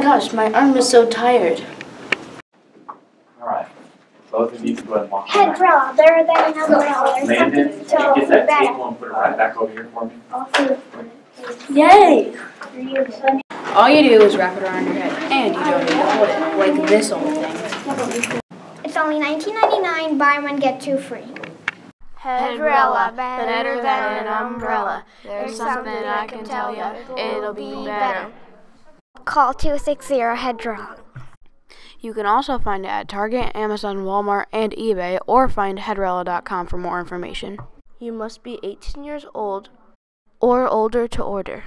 my gosh, my arm is so tired. All right. Both of you can go ahead and walk around. Headrella, better than an umbrella. There's Landon, can you get that bad. table and put it right back over here for me? Yay! All you do is wrap it around your head, and you don't need to hold it, like this old thing. It's only $19.99, buy one, get two free. Headrella, better than an umbrella. There's something I can tell ya, it'll be better. Call 260-HEADRELLA. You can also find it at Target, Amazon, Walmart, and eBay, or find headrella.com for more information. You must be 18 years old or older to order.